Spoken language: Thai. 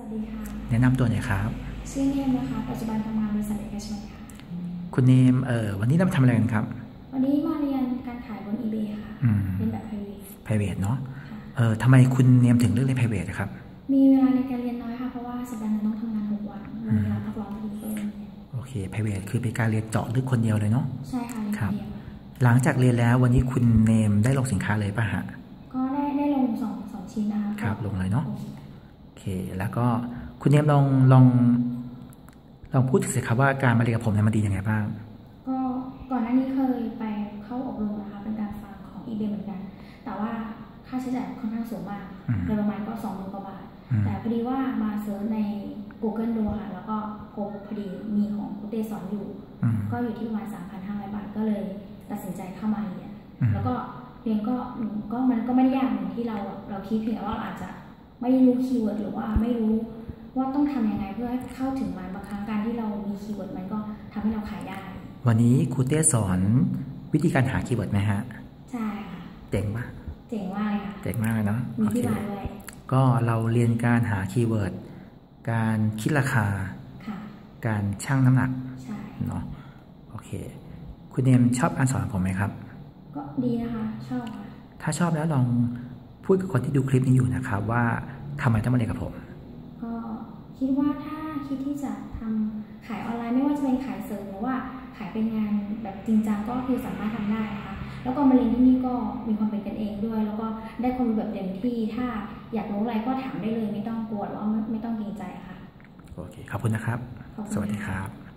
วัสดีค่ะ แนะนำตัวหน่อยครับ ชื่อเนมนะคะ ปัจจุบันทำงานบริษัทเอกชนค่ะ คุณเนม เออวันนี้เรามาทำอะไรกันครับ วันนี้มาเรียนการขายบน eBay ค่ะอืมเป็นแบบ private private เนาะค่ะเออทำไมคุณเนมถึงเลือกเรียน private อะครับ มีเวลาในการเรียนน้อยค่ะ เพราะว่าสัปดาห์หนึงต้องทำงานหกวันมีเวลาพักร้อนพอดีก็เลยโอเค private คือเป็นการเรียนเจาะลึกคนเดียวเลยเนาะ ใช่ค่ะเรียนครับเดียวหลังจากเรียนแล้ววันนี้คุณเนมได้ลงสินค้าเลยป่ะฮะ ก็ได้ได้ลงสองสองชิ้นนะคะ ครับ ลงเลยเนอะโอคโอเค แล้วก็คุณเนมลองลองลองพูดถึงสิครับว่าการมาเรียนกับผมเนี่ยมันดียังไงบ้าง ก็ก่อนหน้านี้เคยไปเข้าอบรมนะคะเป็นการฟังของ eBay เหมือนกัน แต่ว่าค่าใช้จ่ายค่อนข้างสูงมากอืมโดยประมาณก็สองหมื่นกว่าบาทอืมแต่พอดีว่ามาเซิร์ชใน Google ดูค่ะแล้วก็พบพอดีมีของคุเตสอนอยู่อืมก็อยู่ที่ประมาณ3,500บาทก็เลยตัดสินใจเข้ามาเรียนอืมแล้วก็เรียนก็อืมก็มันก็ไม่ได้ยากเหมือนที่เราเราคิดเพียงแต่ว่าเราอาจจะ ไม่รู้ keyword หรือว่าไม่รู้ว่าต้องทำยังไงเพื่อให้เข้าถึงมันบางครั้งการที่เรามี keyword มันก็ทำให้เราขายได้ วันนี้ครูเต้สอนวิธีการหา keyword ไหมฮะ ใช่ค่ะ เจ๋งปะเจ๋งมากเลยค่ะ เจ๋งมากเลยเนาะมีโอที่เคมาด้วยก็เราเรียนการหา keyword การคิดราคาค่ะการชั่งน้ำหนักใช่เนาะ โอเค คุณเนมชอบการสอนของผมไหมครับ ก็ดีนะคะ ชอบค่ะ ถ้าชอบแล้วลอง พูดกับคนที่ดูคลิปนี้อยู่นะครับว่าทำไมต้องมาเรียนกับผม ก็คิดว่าถ้าคิดที่จะทำขายออนไลน์ไม่ว่าจะเป็นขายเสริมหรือว่าขายเป็นงานแบบจริงจังก็คือสามารถทำได้นะคะแล้วก็มาเรียนที่นี่ก็มีความเป็นกันเองด้วย แล้วก็ได้ความรู้แบบเต็มที่ถ้าอยากรู้อะไรก็ถามได้เลยไม่ต้องกลัวหรือว่าไม่ไม่ต้องเกรงใจค่ะโอเคขอบคุณนะครับขอบคุณสวัสดีค่ะครับ